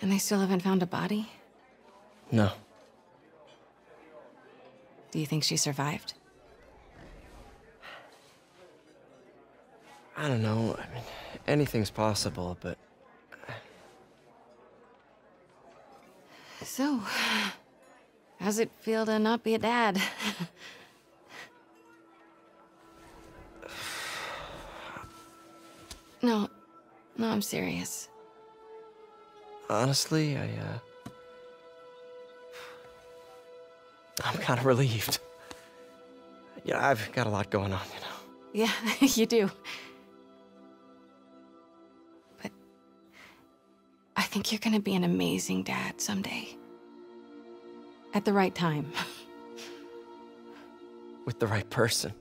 And they still haven't found a body? No. Do you think she survived? I don't know. I mean, anything's possible, but So, how's it feel to not be a dad? no, no, I'm serious. Honestly, I, uh. I'm kind of relieved. Yeah, I've got a lot going on, you know. Yeah, you do. But I think you're gonna be an amazing dad someday. At the right time. With the right person.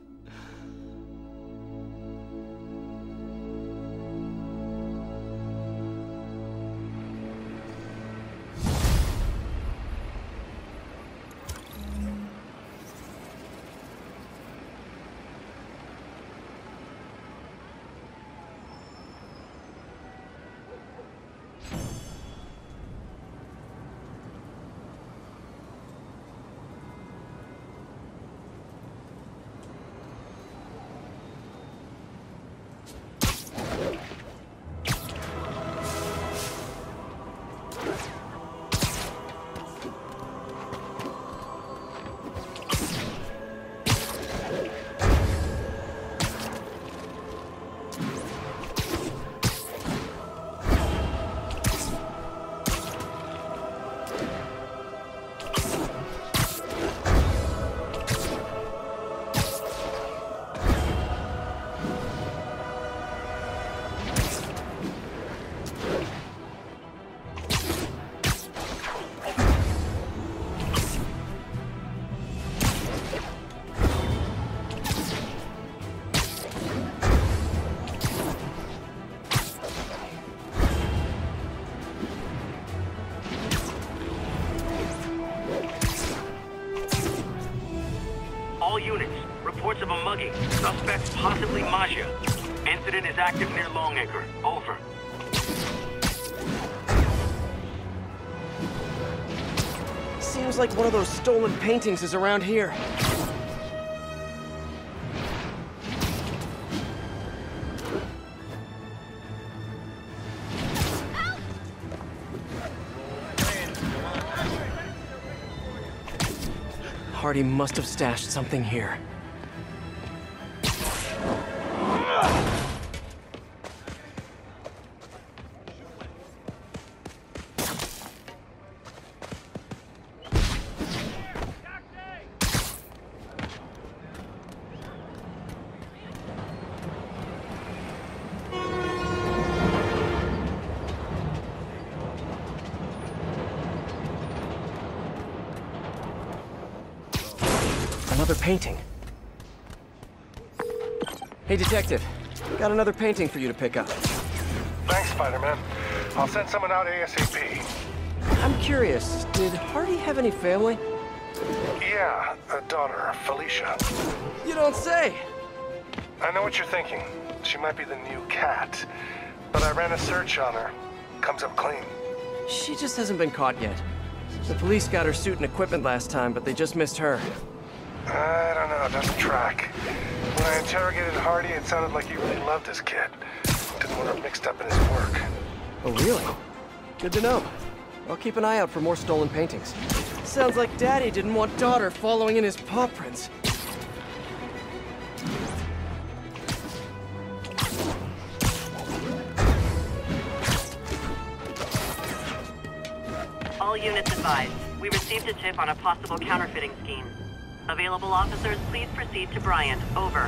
One of those stolen paintings is around here. Hardy must have stashed something here. Detective. Got another painting for you to pick up. Thanks, Spider-Man. I'll send someone out ASAP. I'm curious, did Hardy have any family? Yeah, a daughter, Felicia. You don't say! I know what you're thinking. She might be the new cat. But I ran a search on her. Comes up clean. She just hasn't been caught yet. The police got her suit and equipment last time, but they just missed her. I don't know, doesn't track. When I interrogated Hardy, it sounded like he really loved his kid. Didn't want her mixed up in his work. Oh, really? Good to know. I'll keep an eye out for more stolen paintings. Sounds like Daddy didn't want daughter following in his paw prints. All units advised. We received a tip on a possible counterfeiting scheme. Available officers, please proceed to Bryant. Over.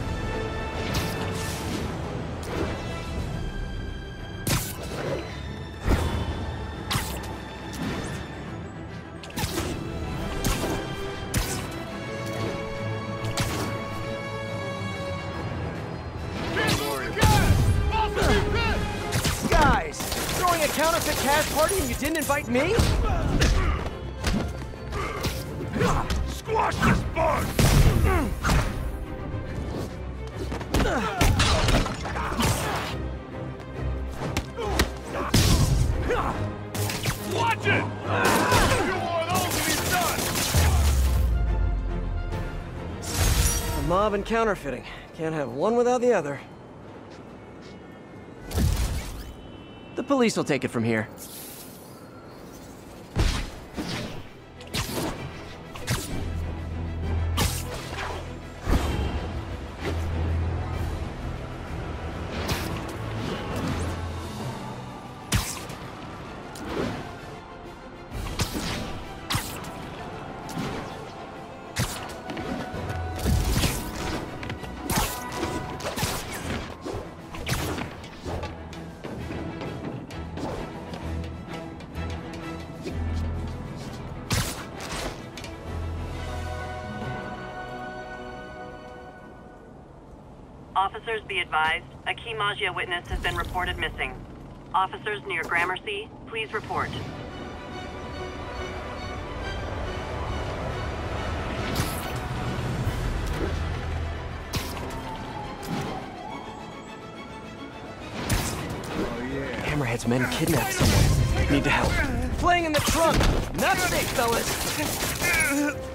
Guys! Throwing a counterfeit cash party and you didn't invite me? Squash this bug! Watch it! Mob and counterfeiting. Can't have one without the other. The police will take it from here. Officers be advised, a key Maggia witness has been reported missing. Officers near Gramercy, please report. Hammerhead's men kidnapped someone. Need to help. Playing in the trunk! Not safe, fellas!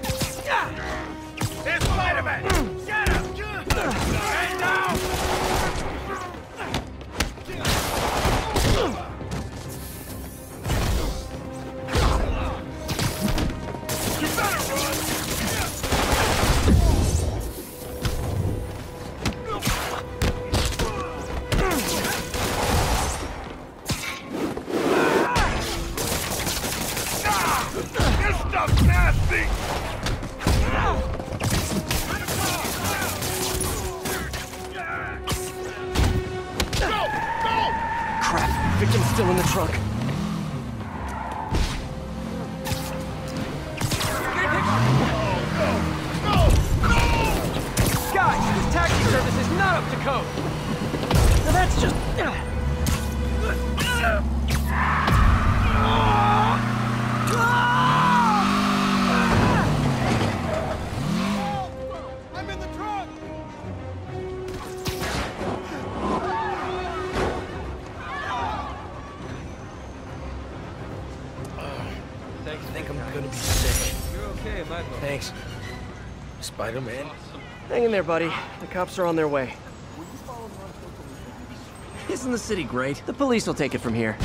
Spider-Man. Hang in there, buddy. The cops are on their way. Isn't the city great? The police will take it from here.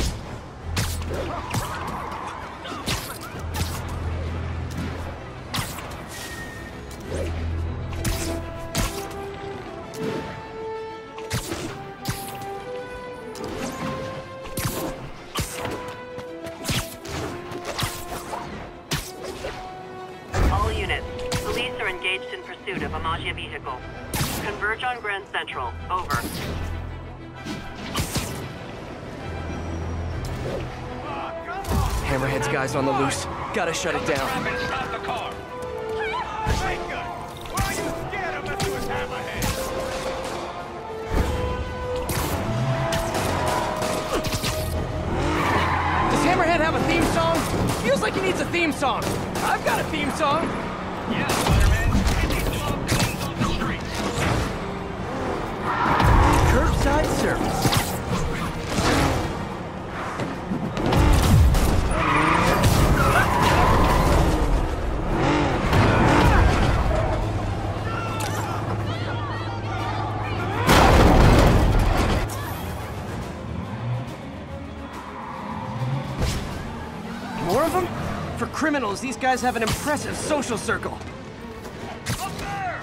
Shut it down. These guys have an impressive social circle. Up there!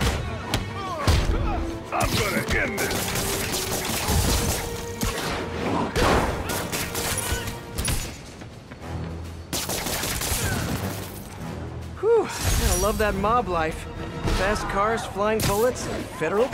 I'm gonna end this. Whew, I love that mob life. Fast cars, flying bullets, and federal...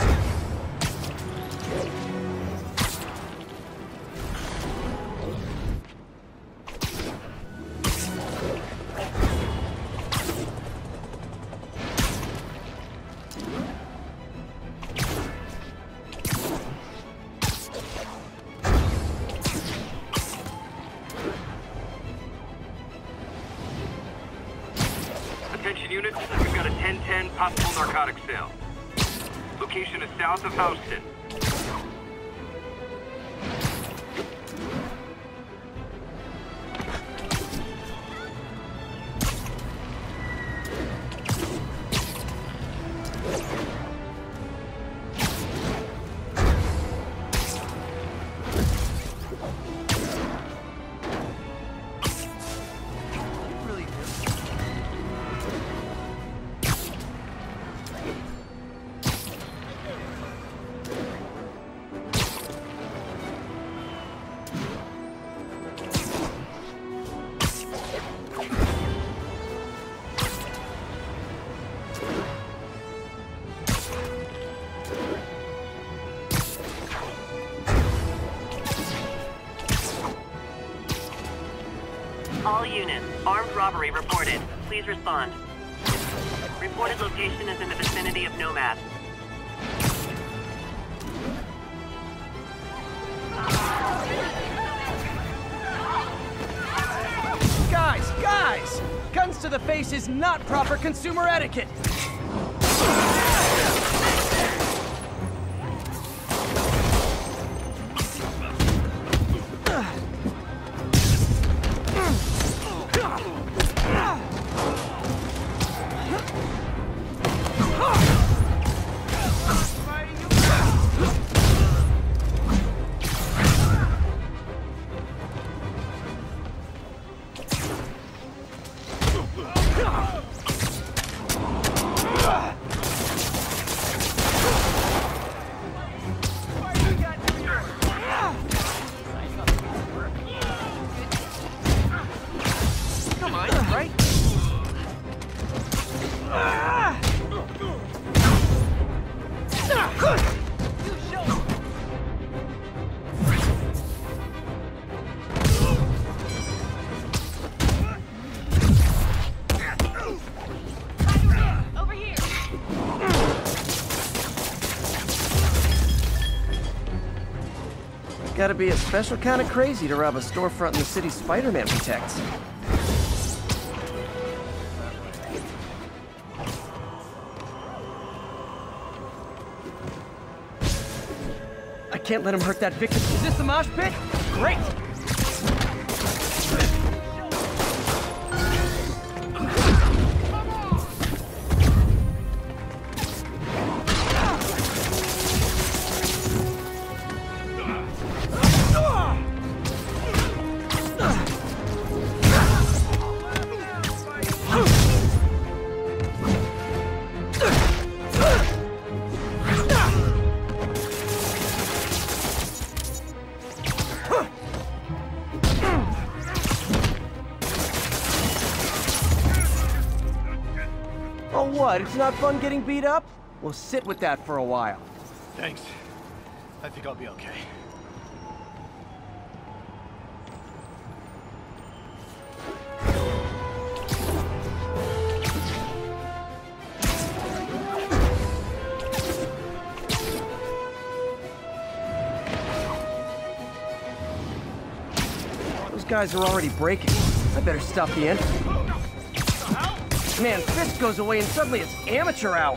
not proper consumer etiquette! Be a special kind of crazy to rob a storefront in the city Spider-Man protects. I can't let him hurt that victim. Is this the mosh pit? Great! What? It's not fun getting beat up? Well, sit with that for a while. Thanks. I think I'll be okay. Those guys are already breaking. I better stop the entry. Man, Fisk goes away and suddenly it's amateur hour.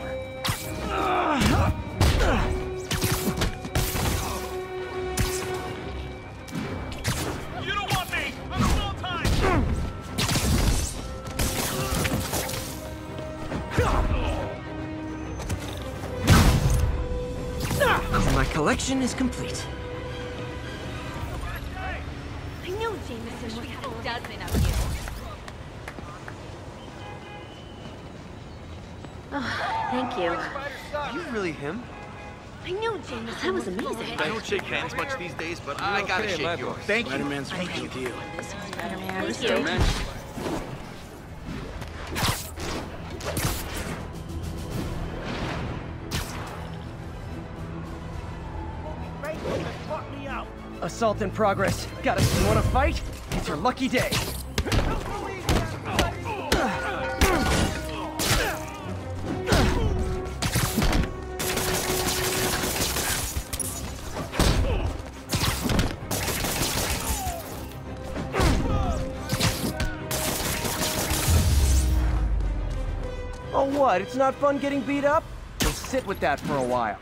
You don't want me! I'm full time! My collection is complete. Are you really him? I knew James. That was amazing. I don't shake hands much these days, but I gotta okay, shake my yours. boy. Thank you. Spider-Man's a real deal. Thank you. Assault in progress. Got us. You wanna fight? It's your lucky day. Oh what? It's not fun getting beat up? Well, sit with that for a while.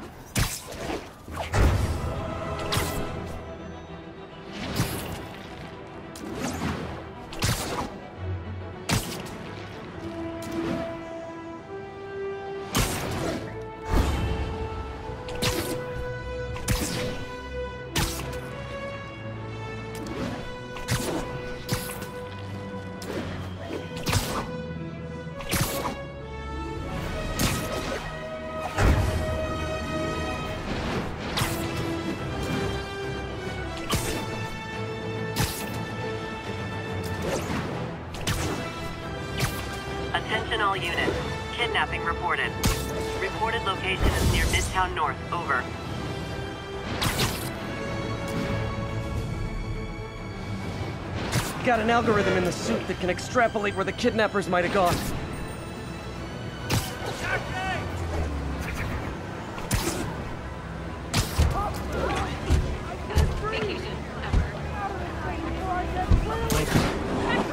Got an algorithm in the suit that can extrapolate where the kidnappers might have gone.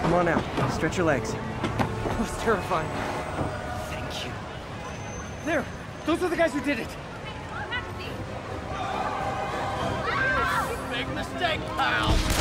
Come on out. Stretch your legs. That was terrifying. Thank you. There! Those are the guys who did it! Big mistake, pal!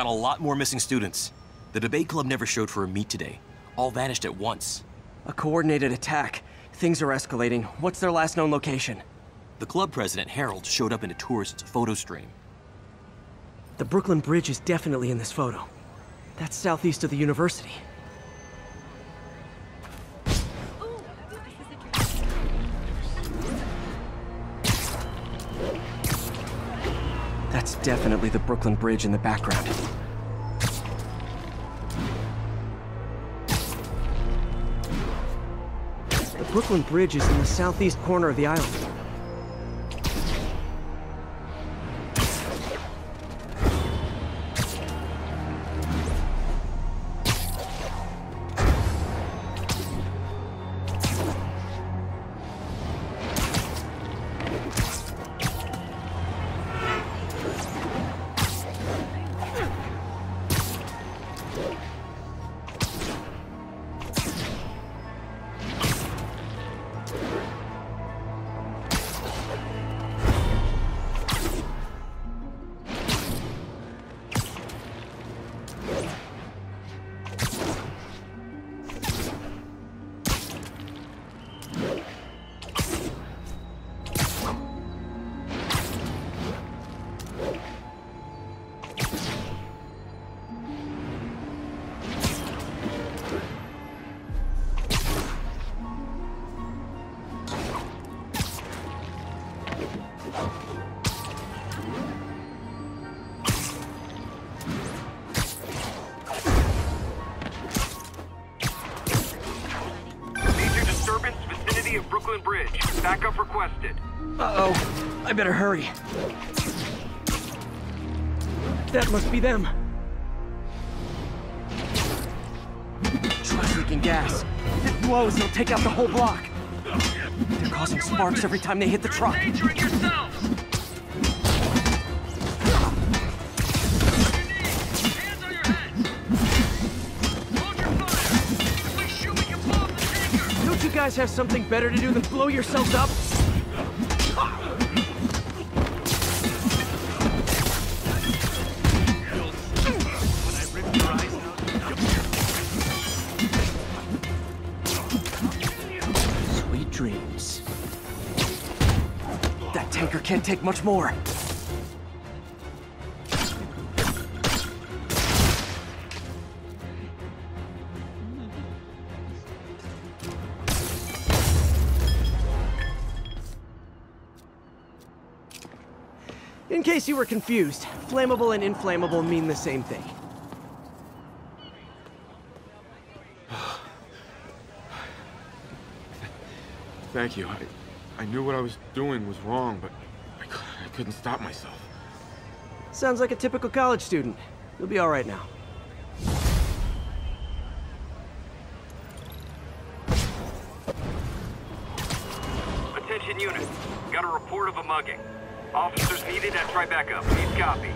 Got a lot more missing students. The debate club never showed for a meet today. All vanished at once. A coordinated attack. Things are escalating. What's their last known location? The club president, Harold, showed up in a tourist's photo stream. The Brooklyn Bridge is definitely in this photo. That's southeast of the university. That's definitely the Brooklyn Bridge in the background. The Brooklyn Bridge is in the southeast corner of the island. I better hurry. That must be them. Truck's leaking gas. If it blows, it'll take out the whole block. They're causing sparks every time they hit the truck. Don't you guys have something better to do than blow yourselves up? Take much more. In case you were confused, flammable and inflammable mean the same thing. Thank you. I, I knew what I was doing was wrong, but I, I couldn't stop myself. Sounds like a typical college student. You'll be all right now. Attention units. Got a report of a mugging. Officers needed at Tribeca. Please copy.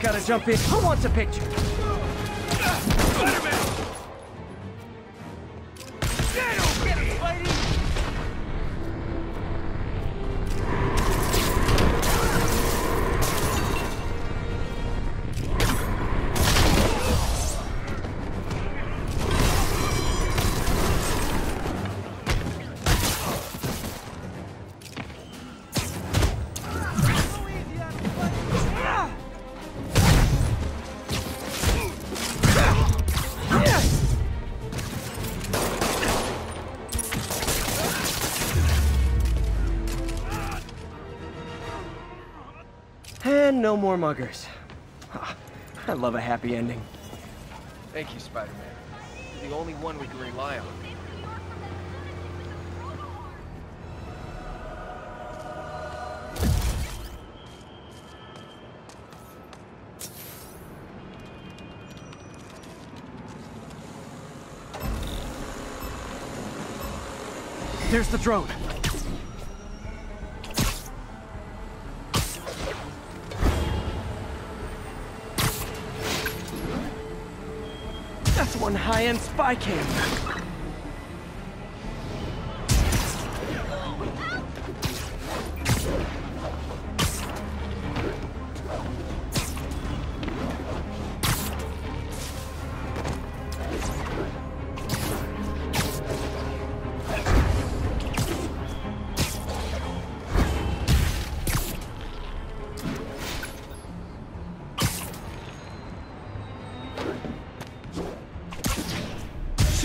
Gotta jump in. Who wants a picture? And no muggers. Ah, I love a happy ending. Thank you, Spider-Man. You're the only one we can rely on. There's the drone. That's one high-end spy cam.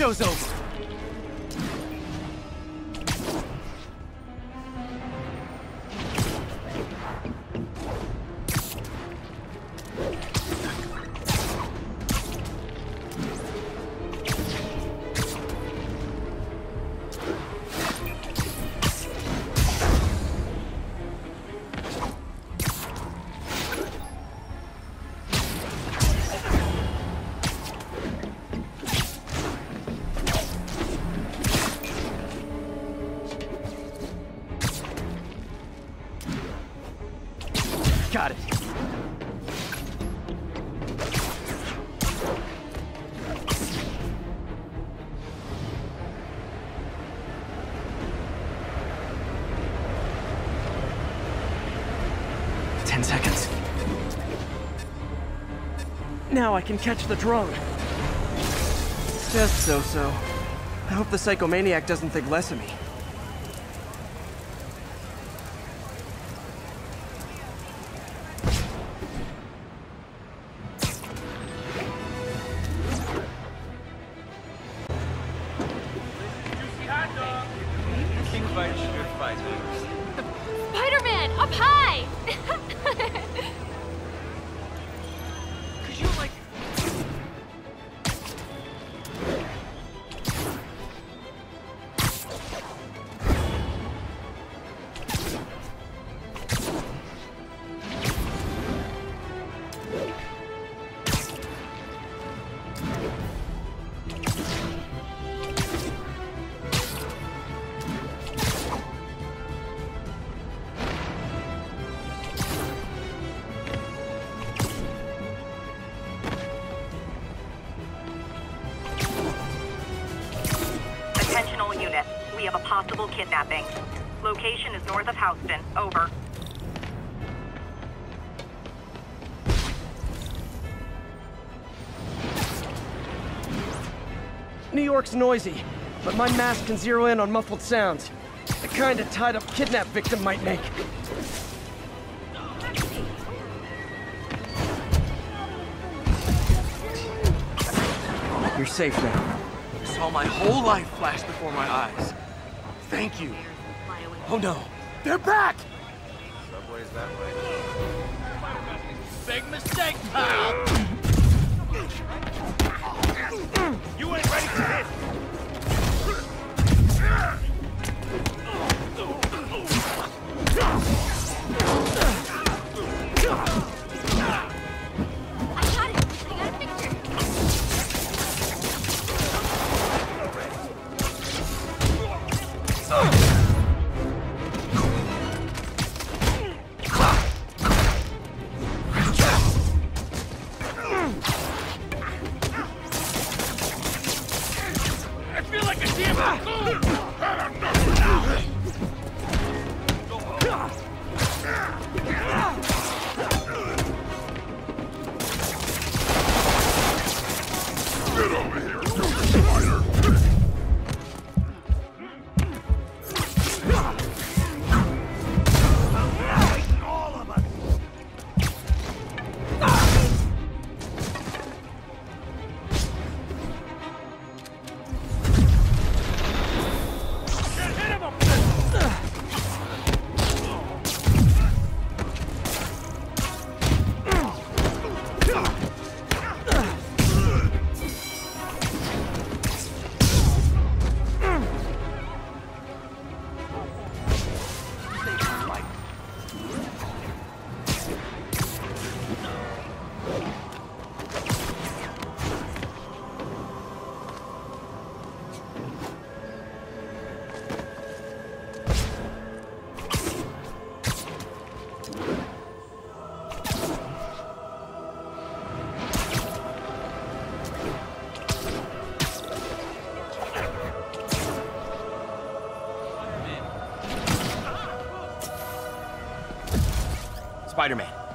Show's over. I can catch the drone. Just so-so. I hope the psychomaniac doesn't think less of me. Spider-Man, up high! Houston. Over. New York's noisy, but my mask can zero in on muffled sounds. The kind a tied-up kidnap victim might make. You're safe now. I saw my whole life flash before my eyes. Thank you. Oh no, they're back! Subway's that way. Big mistake, pal!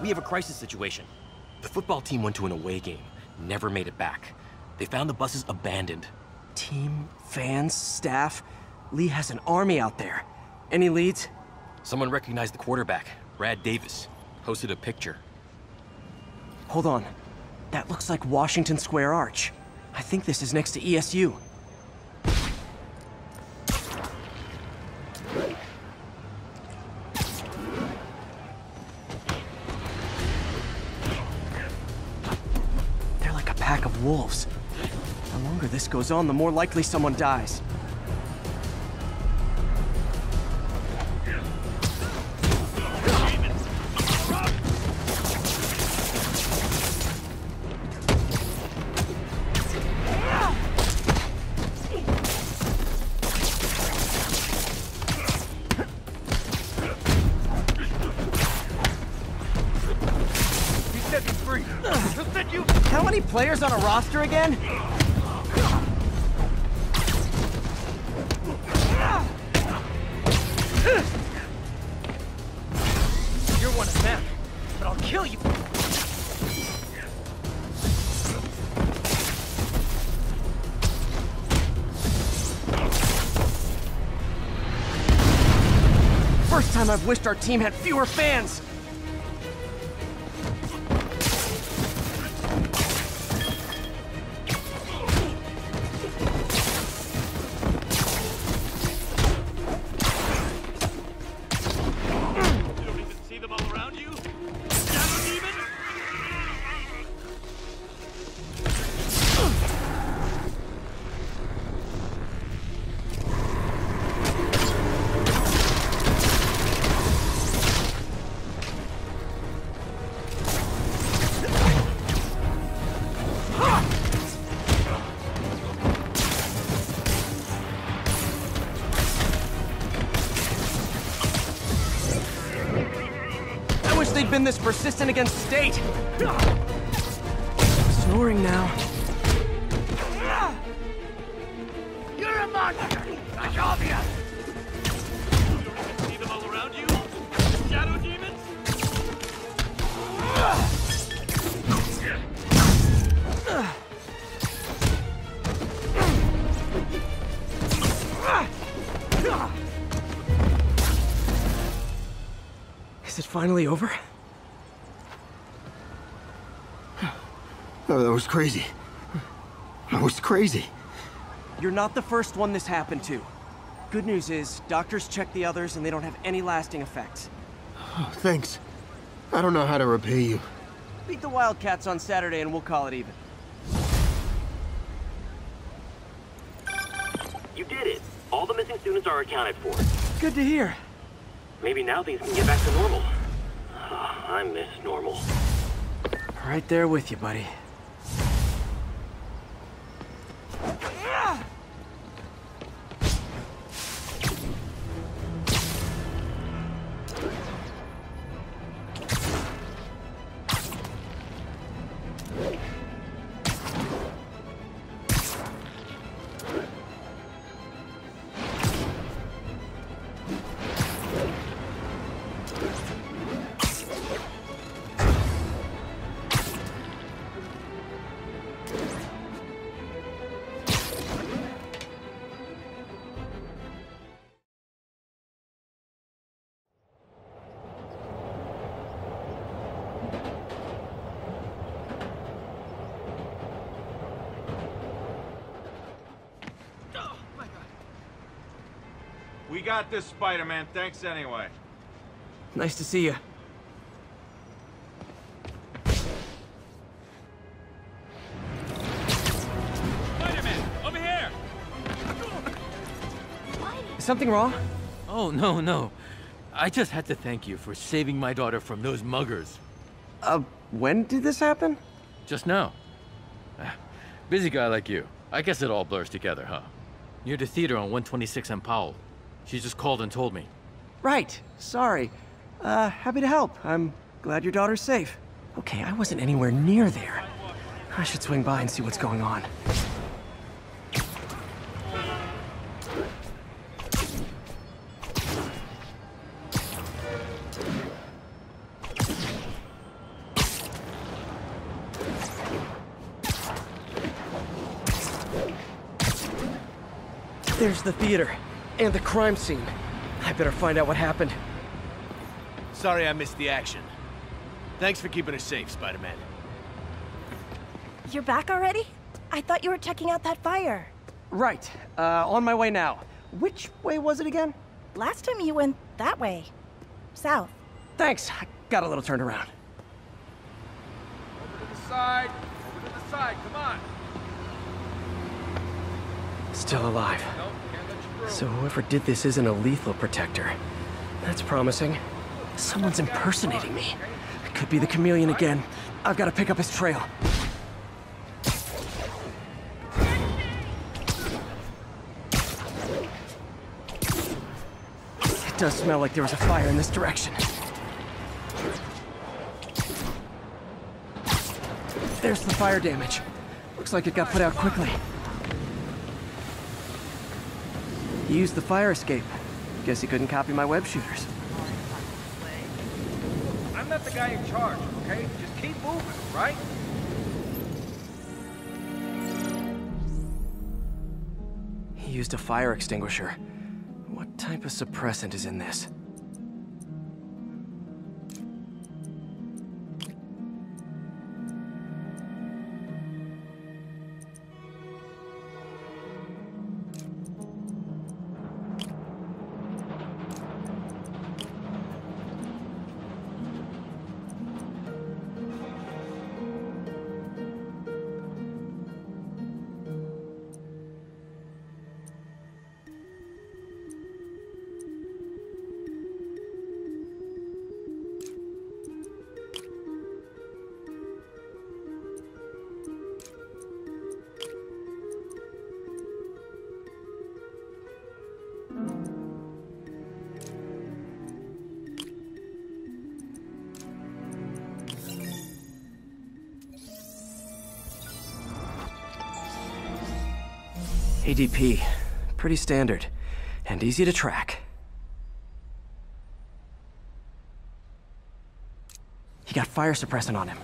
We have a crisis situation. The football team went to an away game, never made it back. They found the buses abandoned. Team, fans, staff. Li has an army out there. Any leads? Someone recognized the quarterback, Brad Davis. Posted a picture. Hold on. That looks like Washington Square Arch. I think this is next to ESU. Wolves. The longer this goes on, the more likely someone dies. Players on a roster again? You're one of them, but I'll kill you. First time I've wished our team had fewer fans. Been this persistent against State. Snoring now. You're a monster! That's obvious! You don't even see them all around you? Shadow Demons? Is it finally over? Oh, that was crazy. That was crazy. You're not the first one this happened to. Good news is, doctors checked the others and they don't have any lasting effects. Oh, thanks. I don't know how to repay you. Beat the Wildcats on Saturday and we'll call it even. You did it. All the missing students are accounted for. Good to hear. Maybe now things can get back to normal. Ah, I miss normal. Right there with you, buddy. Yeah! We got this, Spider-Man. Thanks anyway. Nice to see you. Spider-Man, over here! Is something wrong? Oh, no, no. I just had to thank you for saving my daughter from those muggers. Uh, when did this happen? Just now. Ah, Busy guy like you. I guess it all blurs together, huh? Near the theater on 126 and Powell. She just called and told me. Right. Sorry. Uh, happy to help. I'm glad your daughter's safe. Okay, I wasn't anywhere near there. I should swing by and see what's going on. There's the theater. And the crime scene. I better find out what happened. Sorry I missed the action. Thanks for keeping us safe, Spider-Man. You're back already? I thought you were checking out that fire. Right. Uh, on my way now. Which way was it again? Last time you went that way. South. Thanks. I got a little turned around. Over To the side. Over to the side. Come on. Still alive. Nope, So whoever did this isn't a lethal protector. That's promising. Someone's impersonating me. It could be the chameleon again. I've got to pick up his trail. It does smell like there was a fire in this direction. There's the fire damage. Looks like it got put out quickly. He used the fire escape. Guess he couldn't copy my web shooters. I'm not the guy in charge, okay? Just keep moving, right? He used a fire extinguisher. What type of suppressant is in this? ADP. Pretty standard. And easy to track. He got fire suppressant on him.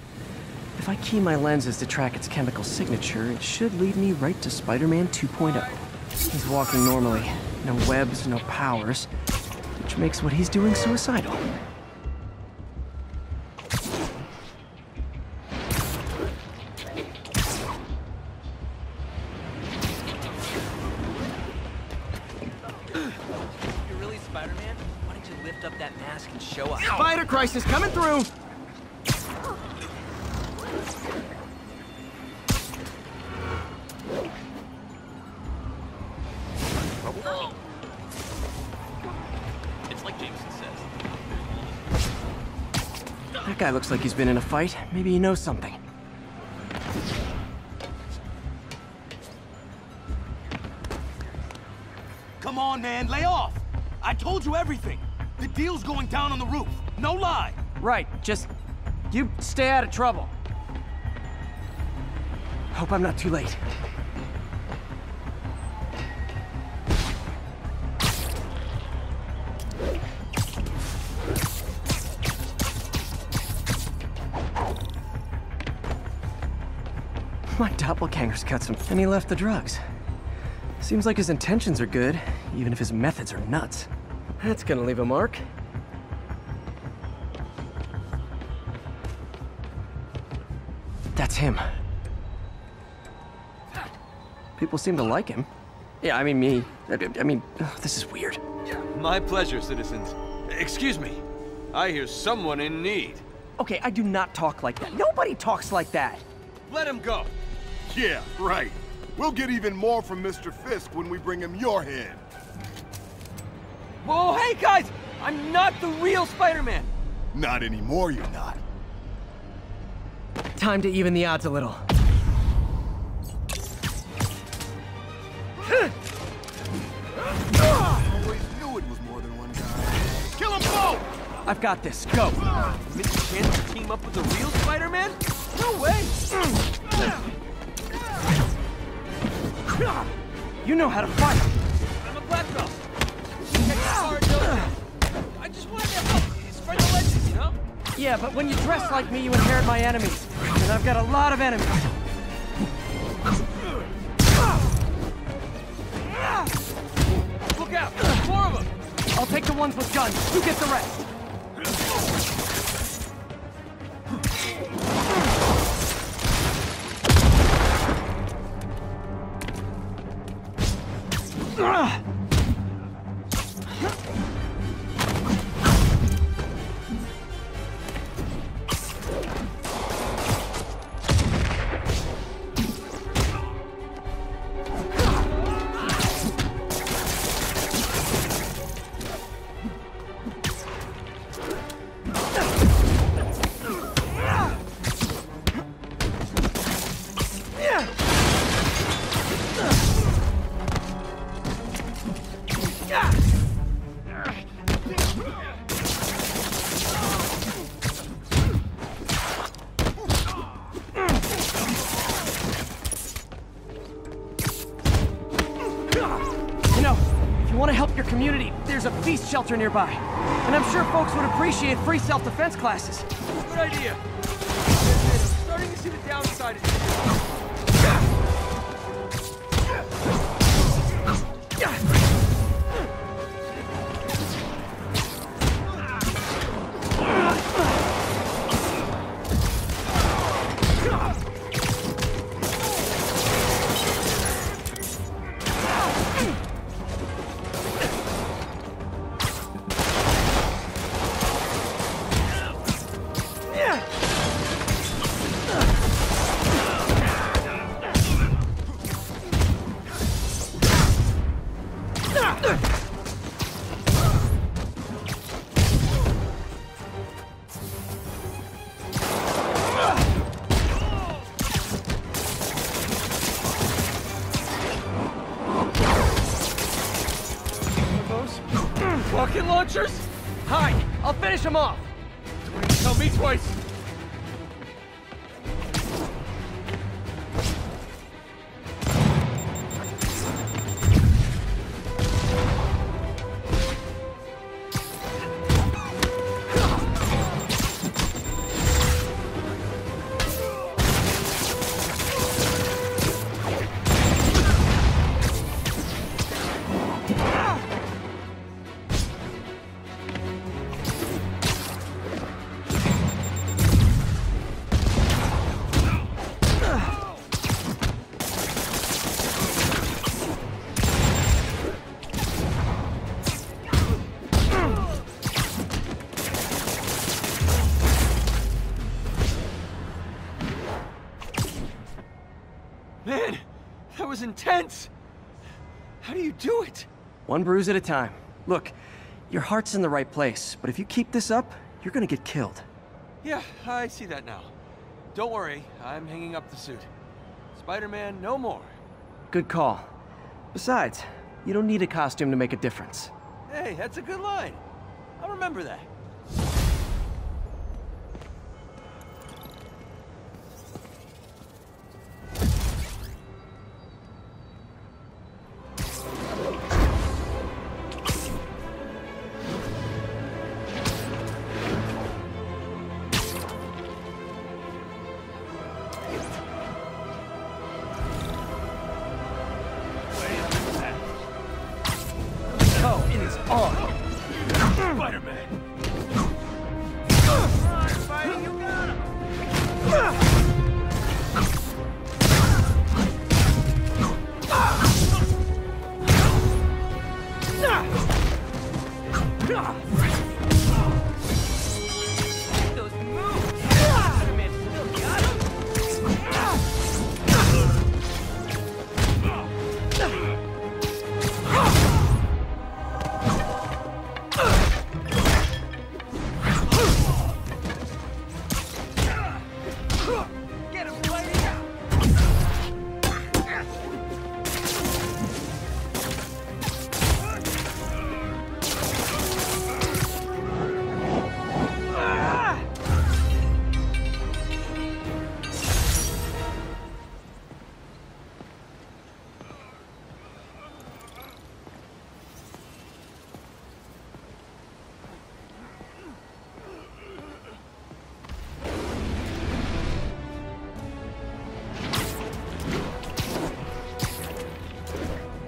If I key my lenses to track its chemical signature, it should lead me right to Spider-Man 2.0. He's walking normally. No webs, no powers. Which makes what he's doing suicidal. Spider-Man? Why don't you lift up that mask and show us? Spider crisis coming through! Oh. It's like Jameson says. That guy looks like he's been in a fight. Maybe he knows something. You everything! The deal's going down on the roof. No lie! Right, just... You stay out of trouble. Hope I'm not too late. My doppelganger's got some, and he left the drugs. Seems like his intentions are good, even if his methods are nuts. That's gonna leave a mark. That's him. People seem to like him. Yeah, I mean me. I, I mean, ugh, this is weird. My pleasure, citizens. Excuse me. I hear someone in need. Okay, I do not talk like that. Nobody talks like that. Let him go. Yeah, right. We'll get even more from Mr. Fisk when we bring him your hand. Whoa, hey guys! I'm not the real Spider-Man! Not anymore, you're not. Time to even the odds a little. Always knew it was more than one guy. Kill them both! I've got this. Go. Miss a chance to team up with the real Spider-Man? No way! You know how to fight. I'm a black belt. I just wanted to help spread the legend, you know? Yeah, but when you dress like me, you inherit my enemies. And I've got a lot of enemies. Look out! There's more of them! I'll take the ones with guns. You get the rest. Shelter nearby. And I'm sure folks would appreciate free self-defense classes. Good idea. Starting to see the downside of this. One bruise at a time. Look, your heart's in the right place, but if you keep this up, you're gonna get killed. Yeah, I see that now. Don't worry, I'm hanging up the suit. Spider-Man, no more. Good call. Besides, you don't need a costume to make a difference. Hey, that's a good line. I'll remember that.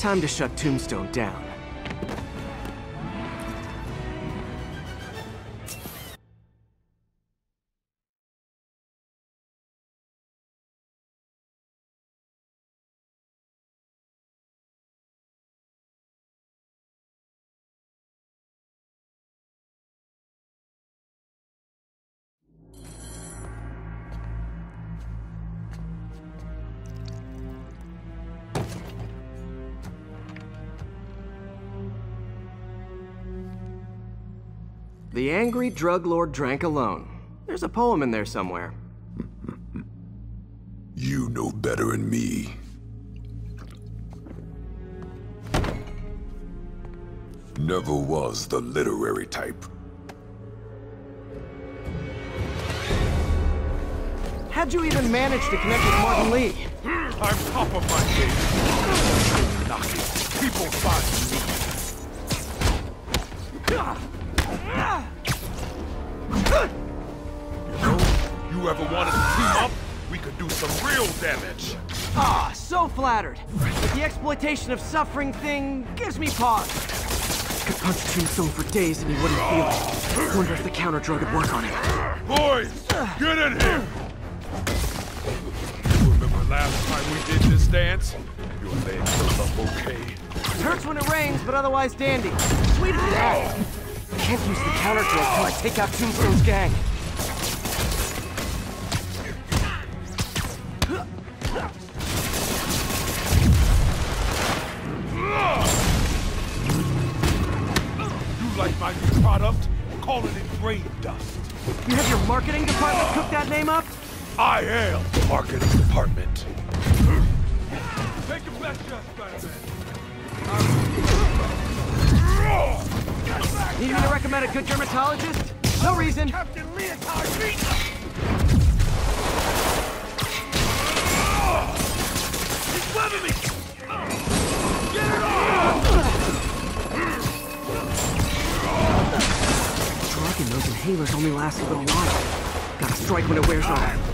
Time to shut Tombstone down. The angry drug lord drank alone. There's a poem in there somewhere. You know better than me. Never was the literary type. How'd you even manage to connect with Martin Li? I'm top of my game. Knocking. People find me. You know, you ever wanted to team up? We could do some real damage. Ah, so flattered. But the exploitation of suffering thing gives me pause. Could punch Tombstone for days and he wouldn't feel it. Wonder if the counter drug would work on him. Boys, get in here! Remember last time we did this dance? Your leg held up okay. It hurts when it rains, but otherwise dandy. Sweet as that. Can't use the counter drug till I take out Tombstone's gang. You like my new product? Call it brain dust. You have your marketing department cook that name up? I am the marketing department. Take him back Spider-Man. Need me to recommend a good dermatologist? No reason. Captain Leotard, meet He's webbing me! Get it Drug and those inhalers only last a little while. Gotta strike when it wears off.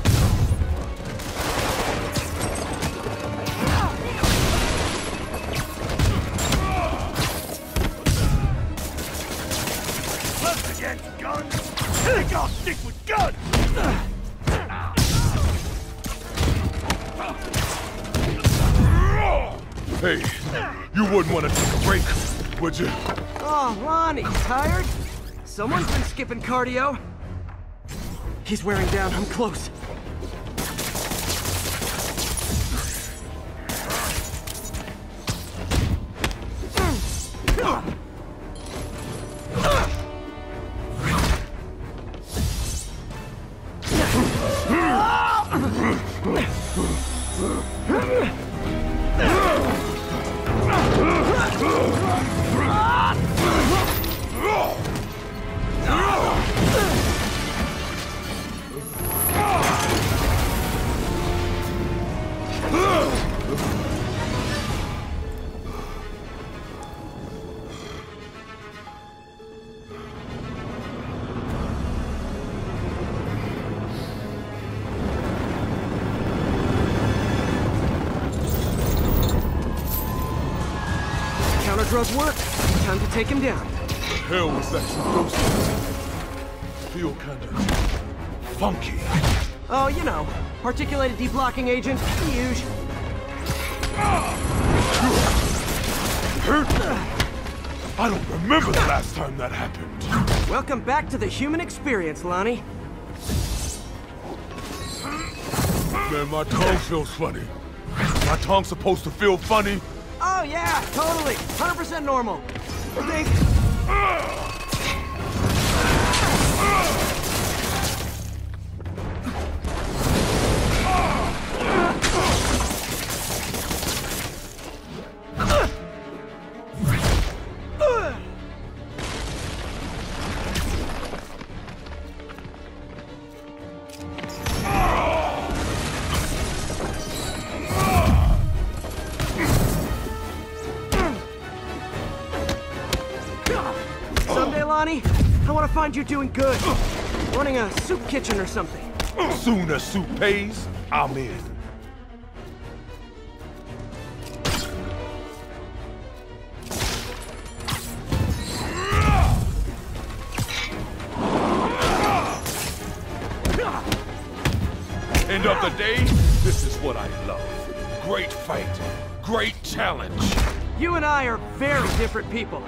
Would you? Oh, Lonnie, tired? Someone's been skipping cardio. He's wearing down. I'm close. Funky. Oh, you know, particulated deblocking agent. Huge. I don't remember the last time that happened. Welcome back to the human experience, Lonnie. Man, my tongue feels funny. My tongue supposed to feel funny? Oh yeah, totally. 100% normal. They... find you doing good. Running a soup kitchen or something. Soon as soup pays, I'm in. End of the day, this is what I love. Great fight, great challenge. You and I are very different people.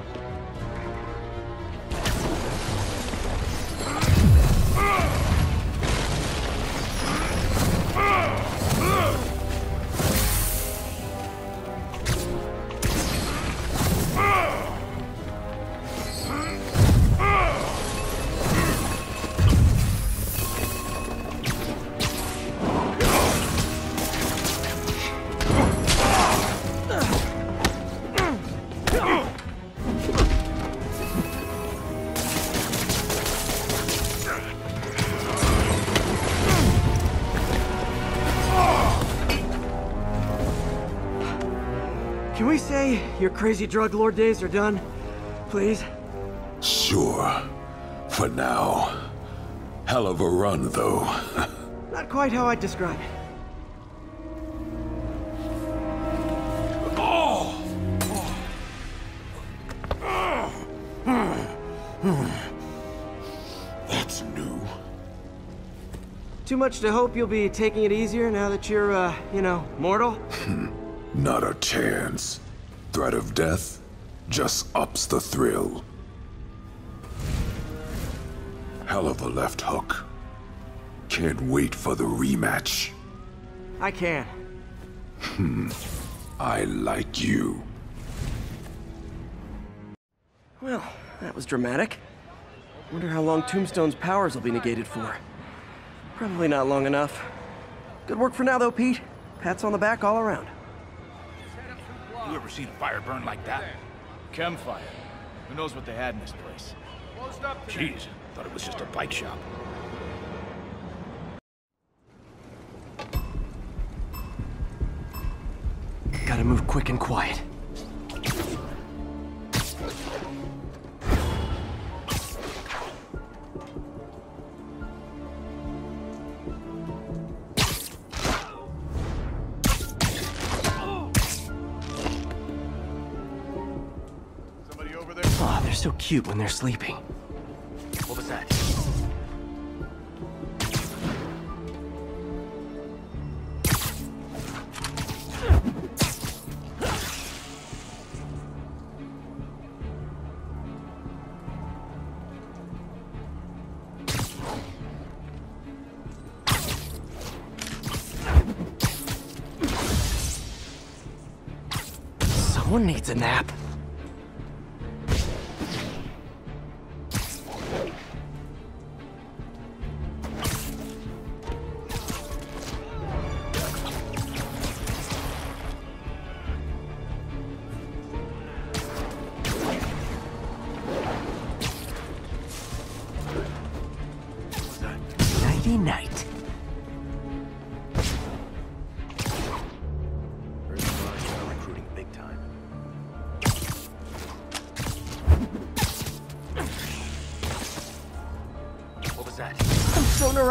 We say your crazy drug lord days are done? Please? Sure. For now. Hell of a run, though. Not quite how I'd describe it. Oh! That's new. Too much to hope you'll be taking it easier now that you're, uh, you know, mortal? Not a chance. Threat of death just ups the thrill. Hell of a left hook. Can't wait for the rematch. I can. Hmm. I like you. Well, that was dramatic. Wonder how long Tombstone's powers will be negated for. Probably not long enough. Good work for now, though, Pete. Pats on the back all around. You ever seen a fire burn like that? Chemfire. Who knows what they had in this place? Jeez, thought it was just a bike shop. Gotta move quick and quiet. So cute when they're sleeping. What was that? Someone needs a nap.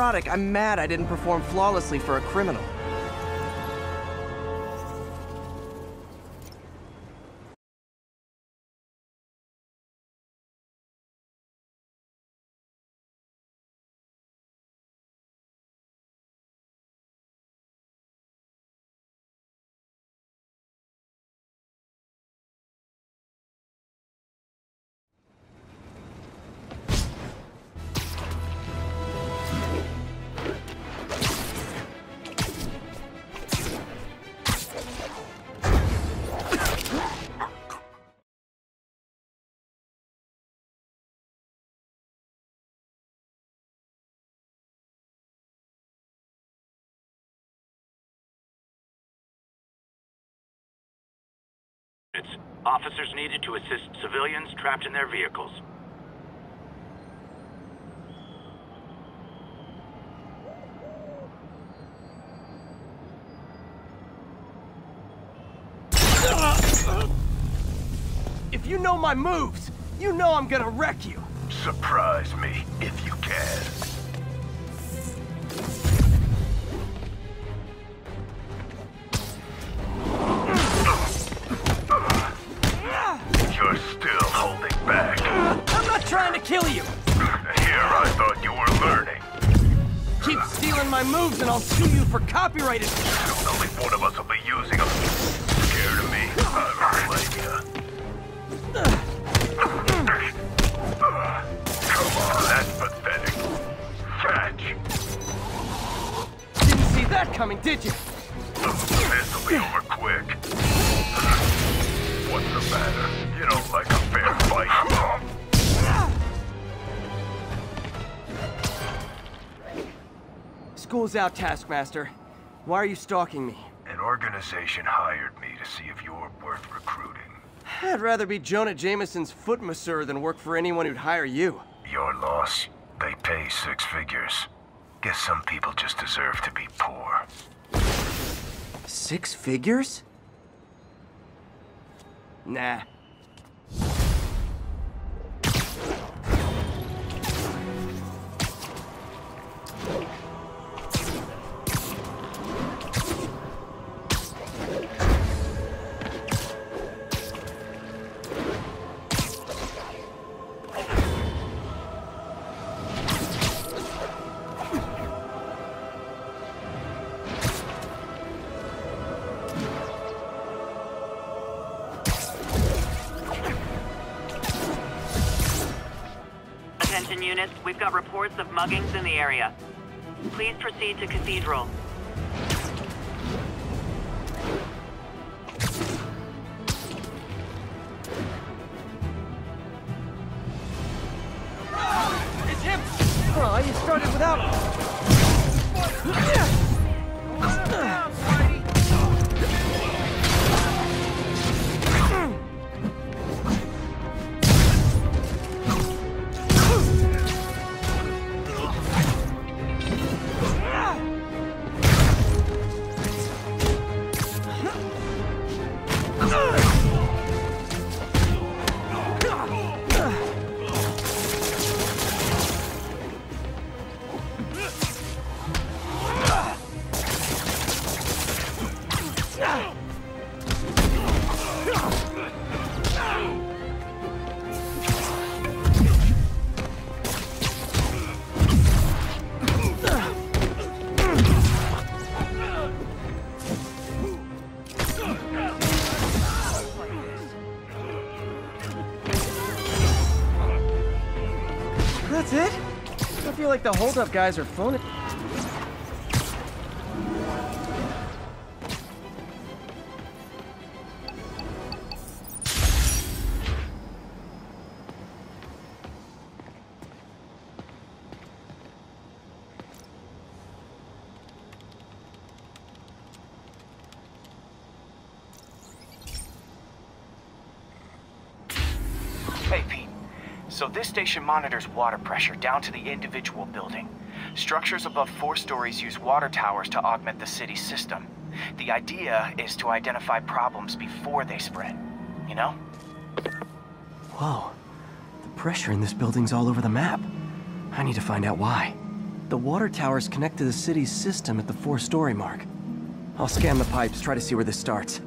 Neurotic. I'm mad I didn't perform flawlessly for a criminal. Officers needed to assist civilians trapped in their vehicles. If you know my moves, you know I'm gonna wreck you. Surprise me, if you can. Moves and I'll sue you for copyrighted. Only one of us will be using them. Scared of me? I. Come on, that's pathetic. Catch. Didn't see that coming, did you? This'll be over quick. What's the matter? You don't like School's out, Taskmaster. Why are you stalking me? An organization hired me to see if you're worth recruiting. I'd rather be Jonah Jameson's foot masseur than work for anyone who'd hire you. Your loss. They pay six figures. Guess some people just deserve to be poor. Six figures? Nah. Attention units, we've got reports of muggings in the area. Please proceed to Cathedral. The holdup guys are phoning. Station monitors water pressure down to the individual building. Structures above four stories use water towers to augment the city's system. The idea is to identify problems before they spread. You know? Whoa. The pressure in this building's all over the map. I need to find out why. The water towers connect to the city's system at the four-story mark. I'll scan the pipes, try to see where this starts.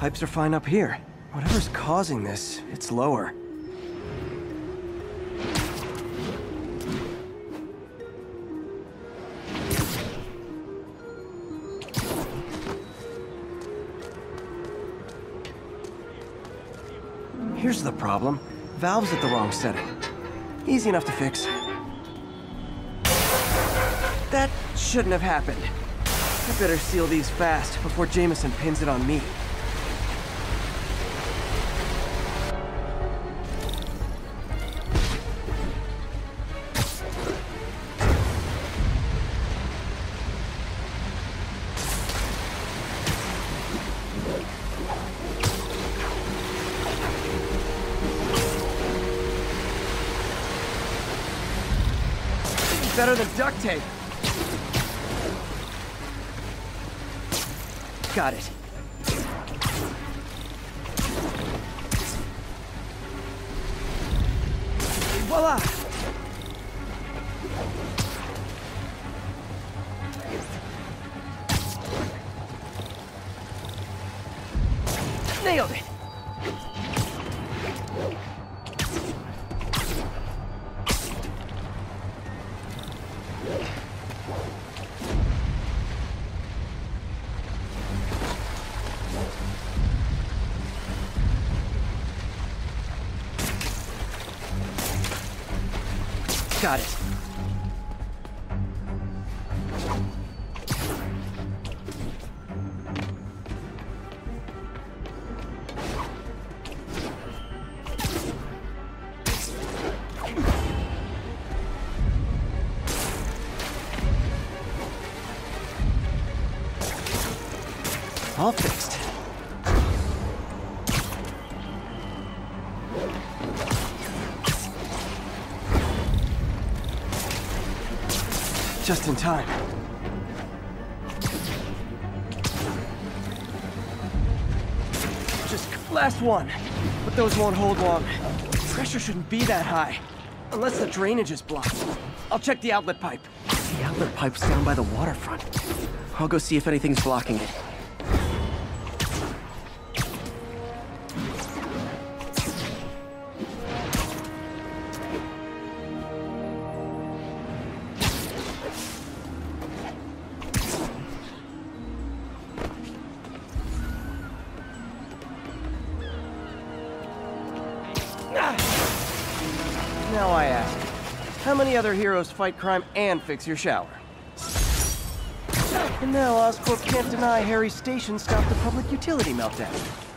Pipes are fine up here. Whatever's causing this, it's lower. Here's the problem. Valve's at the wrong setting. Easy enough to fix. That shouldn't have happened. I better seal these fast before Jameson pins it on me. Got it. Got it. Just in time. Just last one. But those won't hold long. Pressure shouldn't be that high. Unless the drainage is blocked. I'll check the outlet pipe. The outlet pipe's down by the waterfront. I'll go see if anything's blocking it. Other heroes fight crime and fix your shower? And now Oscorp can't deny Harry's station stopped the public utility meltdown.